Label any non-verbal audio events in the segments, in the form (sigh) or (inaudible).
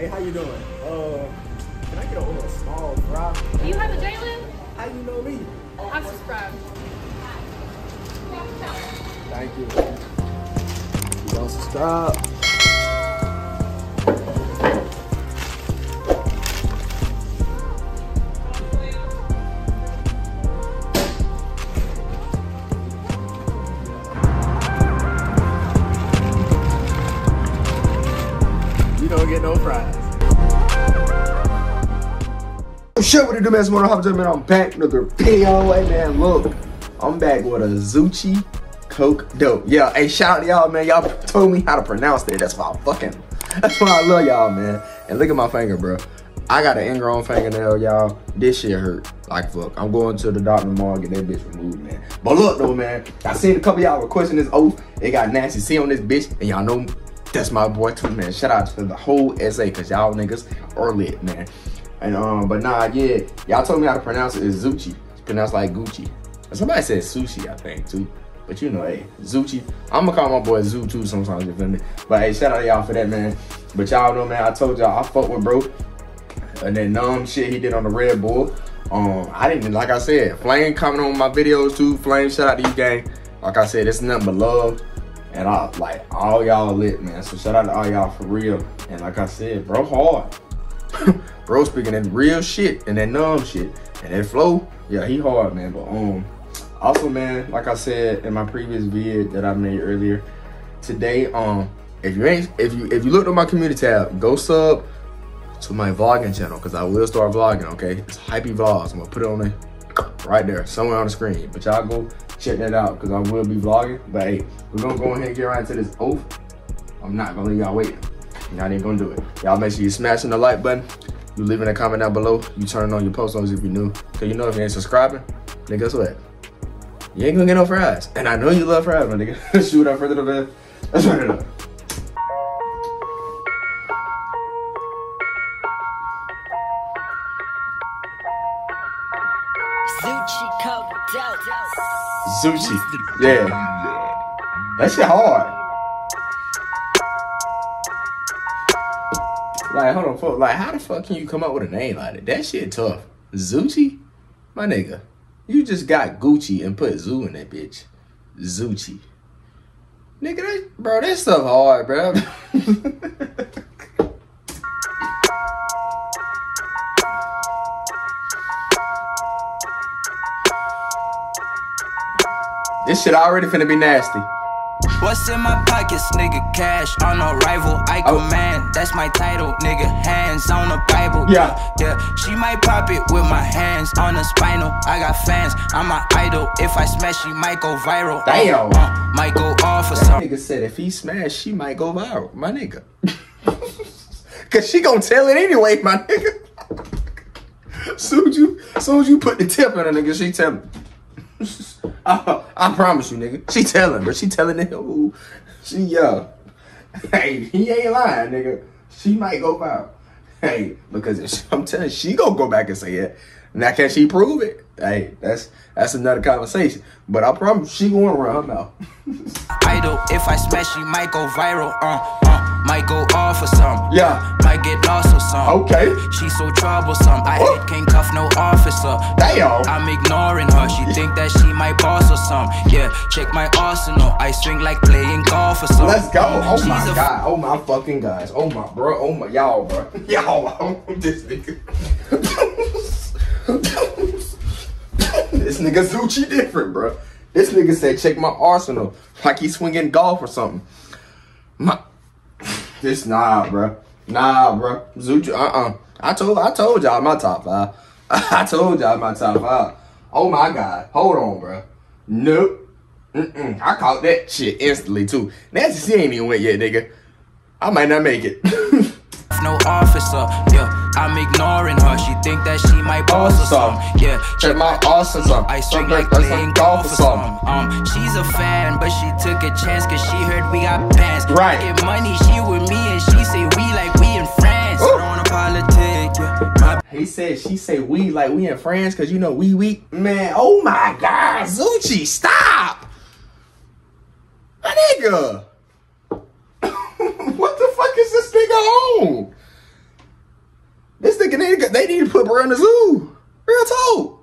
Hey, how you doing? Uh, can I get a little small fry? Do you have a Jalen? How you know me? I'm subscribed. Thank you. You don't subscribe? Get no fries. Oh, shit, what it do, man? It's Hop man. I'm back with another video. Hey, man, look. I'm back with a Zoocci Coke Dope. Yeah, hey, shout out to y'all, man. Y'all told me how to pronounce that. That's why I fucking, that's why I love y'all, man. And look at my finger, bro. I got an ingrown fingernail, y'all. This shit hurt. Like, fuck. I'm going to the doctor tomorrow and get that bitch removed, man. But look, though, man. I seen a couple y'all requesting this oath. They got Nasty C on this bitch. And y'all know that's my boy, too, man. Shout out to the whole SA, because y'all niggas are lit, man. And, um, but nah, yeah. Y'all told me how to pronounce it. It's Zoocci. It's pronounced like Gucci. And somebody said sushi, I think, too. But you know, hey, Zoocci. I'm gonna call my boy Zoo too sometimes, you feel me? But hey, shout out to y'all for that, man. But y'all know, man, I told y'all I fuck with bro. And that numb shit he did on the Red Bull. Um, I didn't, like I said, Flame comment on my videos too. Flame, shout out to you, gang. Like I said, it's nothing but love. And I, like, all y'all lit, man. So shout out to all y'all for real. And like I said, bro, hard. (laughs) bro speaking that real shit and that numb shit. And that flow, yeah, he hard, man. But, um, also, man, like I said in my previous vid that I made earlier, today, um, if you ain't, if you, if you looked at my community tab, go sub to my vlogging channel because I will start vlogging. Okay, it's Hypey Vlogs. I'm gonna put it on there, right there, somewhere on the screen. But y'all go check that out because I will be vlogging. But hey, we're gonna go ahead and get right into this oath. I'm not gonna leave y'all waiting. Y'all ain't gonna do it. Y'all make sure you smashing the like button. You leaving a comment down below. You turning on your post notifications if you're new. Cause you know if you ain't subscribing, then guess what? You ain't gonna get no fries. And I know you love fries, my nigga. (laughs) Shoot up further to bed. Let's turn it up. Zoocci. Yeah. That shit hard. Like, hold on, fuck. Like, how the fuck can you come up with a name like that? That shit tough. Zoocci? My nigga. You just got Gucci and put Zoo in that bitch. Zoocci. Nigga, that, bro, that stuff hard, bro. (laughs) (laughs) this shit already finna be nasty. What's in my pockets, nigga? Cash on arrival. I Oh. command, that's my title, nigga. Hands on the Bible. Yeah. yeah. She might pop it with my hands on the spinal. I got fans, I'm my idol. If I smash, she might go viral. Damn. Uh, might go off or something. nigga said if he smash, she might go viral. My nigga. (laughs) Cause she gonna tell it anyway, my nigga. (laughs) soon as you, soon as you put the tip in her, nigga, she tell (laughs) I, (laughs) I promise you, nigga. She telling, but she telling it. Ooh, she yeah. (laughs) Hey, he ain't lying, nigga. She might go viral. Hey, because she- I'm telling she gonna go back and say it. Now, can she prove it? Hey, that's that's another conversation. But I promise she gonna run her mouth. (laughs) Idol, if I smash, she might go viral. Uh, uh, might go off or something. Yeah. Might get lost or something. Okay. She so troublesome. I hate can't cuff no officer. Damn. I'm ignoring her. She think that she might boss or something. Yeah, check my arsenal. I swing like playing golf or something. Let's go. Oh She's my god. Oh my fucking guys. Oh my bro. Oh my y'all, bro. (laughs) Y'all. (laughs) This nigga. this nigga Zoocci different, bro. This nigga said check my arsenal like he's swinging golf or something. My, this nah, bro. Nah, bro. Zoocci. Uh uh I told I told y'all my top five. (laughs) I told y'all my top five. Oh my god. Hold on, bro. Nope. Mm-mm. I caught that shit instantly too. Nasty C ain't even went yet, nigga. I might not make it. (laughs) no officer. Yeah, I'm ignoring her. She think that she my boss or something. Yeah, Check my awesome song. I swing like playing golf or something. Um, she's a fan, but she took a chance cause she heard we got bands. Right. Get money, she with me and she say we like we in France. Ooh. I don't politic, yeah. He said she say we like we in France cause you know we we man. Oh my god, Zoocci, stop, my nigga. (laughs) what the fuck is this nigga on? Nigga need they need to put bro in the zoo. Real talk.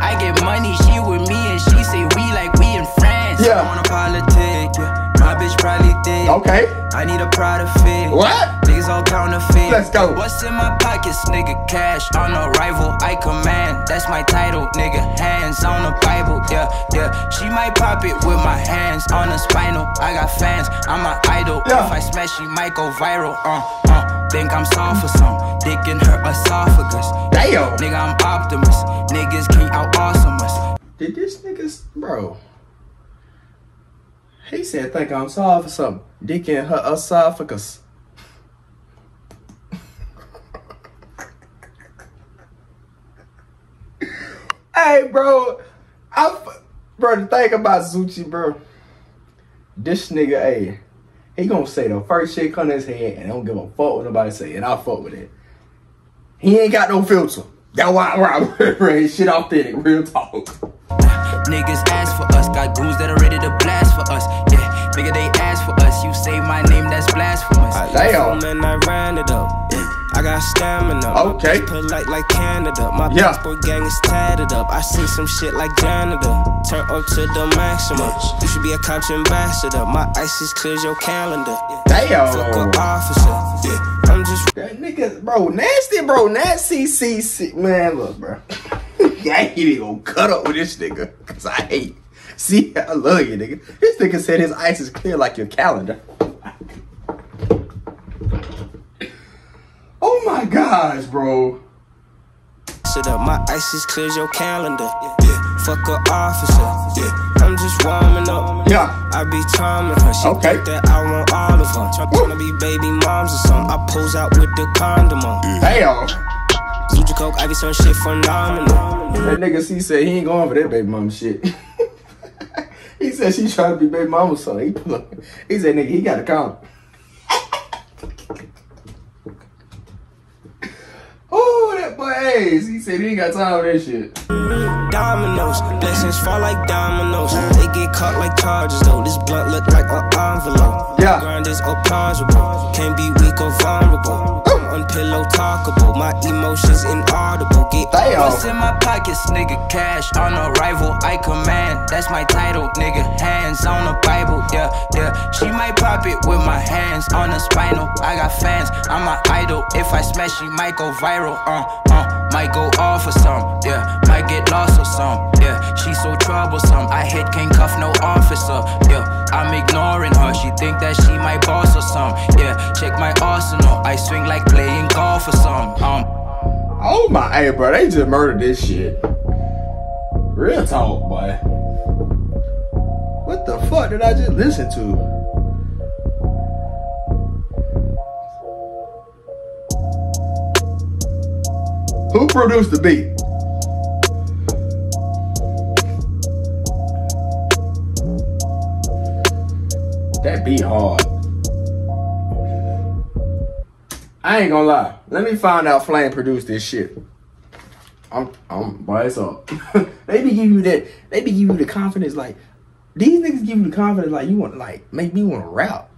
I get money, she with me, and she say we like we in France. Yeah. I wanna politic, yeah. My bitch probably think. Okay. I need a Prada fit. What? Niggas all counterfeit. Let's go. What's in my pockets, nigga? Cash on arrival, I command. That's my title, nigga. Hands on the Bible, yeah, yeah. She might pop it with my hands on the spinal. I got fans, I'm an idol. Yeah. If I smash, she might go viral. Uh, uh. Think I'm soft for some. Dick in her esophagus. Damn. Nigga, I'm optimist. Niggas can't out awesome us. Did this nigga, bro? He said, "Think I'm sorry for something." Dick in her esophagus. (laughs) hey, bro, I, bro, the thing about Zoocci, bro, this nigga, hey, he gonna say the first shit come to his head and don't give a fuck what nobody say, and I fuck with it. He ain't got no filter. That's why I (laughs) bro, his shit authentic, real talk. Niggas ask for us, got goons that are ready to blast for us. Yeah, nigga, they ask for us. You say my name, that's blasphemous. Ah, damn. And I ran it up. Yeah. I got stamina. Okay. Polite like Canada. My Yeah. passport gang is tatted up. I see some shit like janitor. Turn up to the maximum. You should be a couch ambassador. My ISIS clears your calendar. Damn. Fuck officer. Yeah. I'm just That nigga, bro, nasty, bro, nasty, CC. Man, look, bro. (laughs) I ain't even gonna cut up with this nigga, cause I hate. See, I love you, nigga. This nigga said his ice is clear like your calendar. Oh my gosh, bro. Sit up, my ISIS clears your calendar. Yeah, fuck a officer. Yeah, I'm just warming up. Yeah. I be charming her. She Okay. think that I want all of her. Try- Tryna be baby moms or something. I pose out with the condom on. Damn. Zoocci Coke, I be some shit phenomenal. That nigga C said he ain't going for that baby mama shit. (laughs) he said she trying to be baby mama son. He, he said nigga he got a count. oh, Ace. He said he ain't got time for that shit. Dominoes, blessings fall like dominoes. They get caught like charges though. This blunt look like an envelope. Yeah. Grind is plausible. Can't be weak or vulnerable. I'm unpillow talkable. My emotions inaudible. Get Damn. What's in my pockets, nigga? Cash on arrival, I command. That's my title, nigga. Hands on the Bible, yeah, yeah. She might pop it with my hands on the spinal. I got fans, I'm an idol. If I smash, she might go viral, uh, uh. Might go off or some, yeah. Might get lost or some, yeah. She so troublesome. I hit can't cuff no officer, yeah. I'm ignoring her. She think that she my boss or some, yeah. Check my arsenal. I swing like playing golf or some, um. Oh my, hey bro, they just murdered this shit. Real talk, boy. What the fuck did I just listen to? Who produced the beat? That beat hard. I ain't gonna lie. Let me find out Flame produced this shit. I'm, I'm, boy, it's up. (laughs) they be give you that. They be give you the confidence. Like these niggas give you the confidence. Like you want, to like make me want to rap.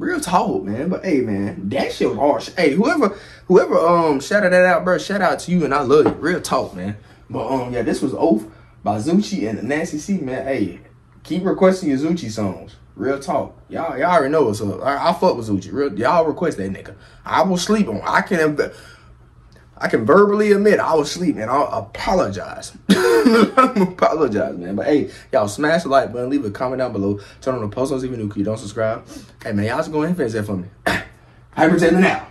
Real talk, man. But hey, man, that shit was hard. Hey, whoever, whoever, um, shouted that out, bro. Shout out to you, and I love you. Real talk, man. But um, yeah, this was Oath by Zoocci and the Nasty C, man. Hey, keep requesting your Zoocci songs. Real talk. Y'all, y'all already know what's up. I, I fuck with Zoocci. Real, y'all request that nigga. I will sleep on. I can. I can verbally admit I was sleep and I'll apologize. (laughs) apologize, man. But hey, y'all smash the like button, leave a comment down below, turn on the post notifications if you're new, you don't subscribe. Hey man, y'all just go ahead and finish that for me. (coughs) Hyper now.